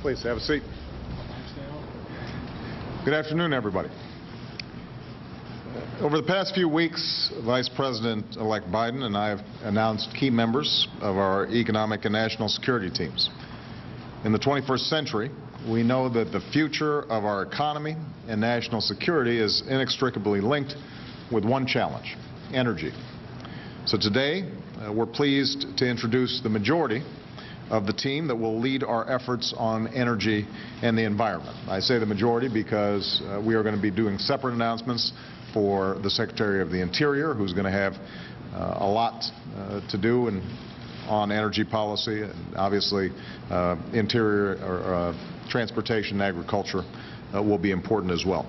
Please have a seat. Good afternoon, everybody. Over the past few weeks, Vice President-elect Biden and I have announced key members of our economic and national security teams. In the 21st century, we know that the future of our economy and national security is inextricably linked with one challenge, energy. So today, uh, we're pleased to introduce the majority of the team that will lead our efforts on energy and the environment. I say the majority because uh, we are going to be doing separate announcements for the Secretary of the Interior, who's going to have uh, a lot uh, to do in, on energy policy, and obviously uh, interior or uh, transportation and agriculture uh, will be important as well.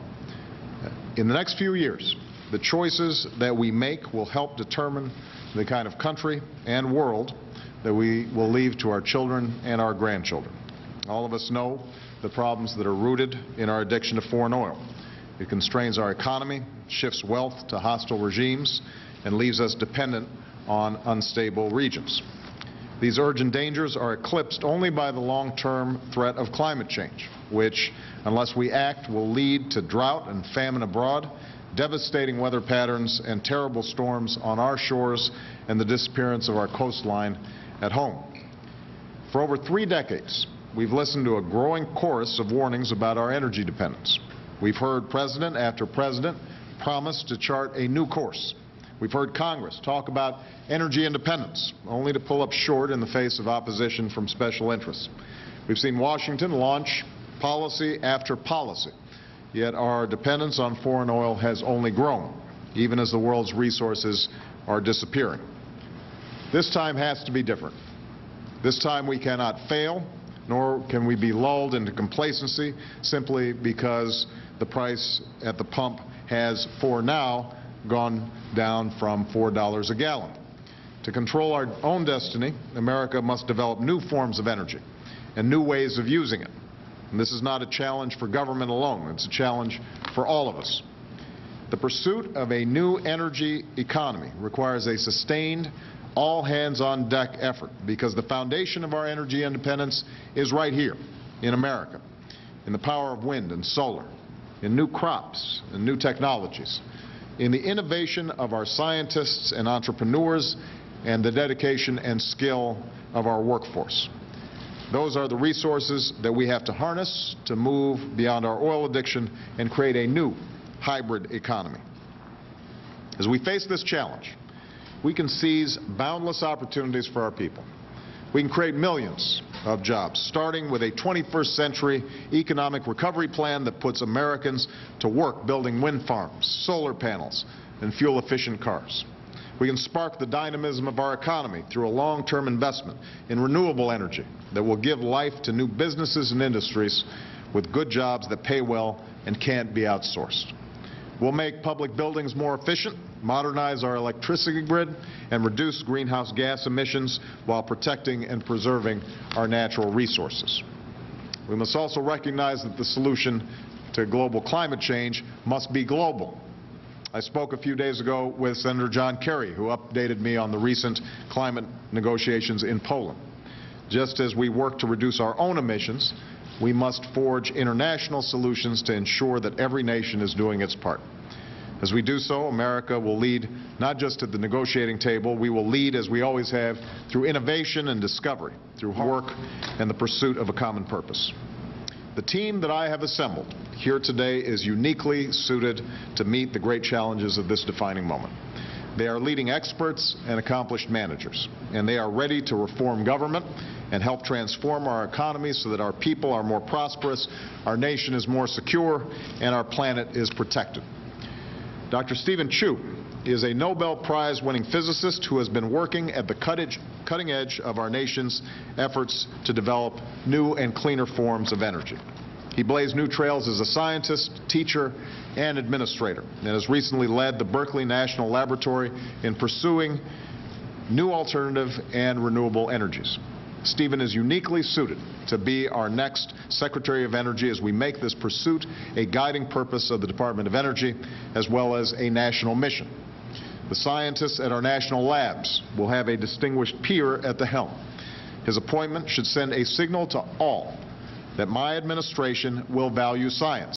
In the next few years, the choices that we make will help determine the kind of country and world that we will leave to our children and our grandchildren. All of us know the problems that are rooted in our addiction to foreign oil. It constrains our economy, shifts wealth to hostile regimes, and leaves us dependent on unstable regions. These urgent dangers are eclipsed only by the long-term threat of climate change, which, unless we act, will lead to drought and famine abroad, devastating weather patterns, and terrible storms on our shores and the disappearance of our coastline at home. For over three decades, we've listened to a growing chorus of warnings about our energy dependence. We've heard president after president promise to chart a new course. We've heard Congress talk about energy independence, only to pull up short in the face of opposition from special interests. We've seen Washington launch policy after policy, yet our dependence on foreign oil has only grown, even as the world's resources are disappearing. This time has to be different. This time we cannot fail, nor can we be lulled into complacency simply because the price at the pump has, for now, gone down from $4 a gallon. To control our own destiny, America must develop new forms of energy and new ways of using it. And this is not a challenge for government alone. It's a challenge for all of us. The pursuit of a new energy economy requires a sustained, all hands on deck effort because the foundation of our energy independence is right here in America, in the power of wind and solar, in new crops and new technologies, in the innovation of our scientists and entrepreneurs, and the dedication and skill of our workforce. Those are the resources that we have to harness to move beyond our oil addiction and create a new hybrid economy. As we face this challenge, we can seize boundless opportunities for our people. We can create millions of jobs, starting with a 21st century economic recovery plan that puts Americans to work building wind farms, solar panels, and fuel-efficient cars. We can spark the dynamism of our economy through a long-term investment in renewable energy that will give life to new businesses and industries with good jobs that pay well and can't be outsourced. We'll make public buildings more efficient, modernize our electricity grid, and reduce greenhouse gas emissions while protecting and preserving our natural resources. We must also recognize that the solution to global climate change must be global. I spoke a few days ago with Senator John Kerry, who updated me on the recent climate negotiations in Poland. Just as we work to reduce our own emissions, we must forge international solutions to ensure that every nation is doing its part. As we do so, America will lead not just at the negotiating table, we will lead, as we always have, through innovation and discovery, through work and the pursuit of a common purpose. The team that I have assembled here today is uniquely suited to meet the great challenges of this defining moment. They are leading experts and accomplished managers, and they are ready to reform government and help transform our economy so that our people are more prosperous, our nation is more secure, and our planet is protected. Dr. Steven Chu is a Nobel Prize winning physicist who has been working at the cutting edge of our nation's efforts to develop new and cleaner forms of energy. He blazed new trails as a scientist, teacher, and administrator, and has recently led the Berkeley National Laboratory in pursuing new alternative and renewable energies. Steven is uniquely suited to be our next Secretary of Energy as we make this pursuit a guiding purpose of the Department of Energy as well as a national mission. The scientists at our national labs will have a distinguished peer at the helm. His appointment should send a signal to all that my administration will value science.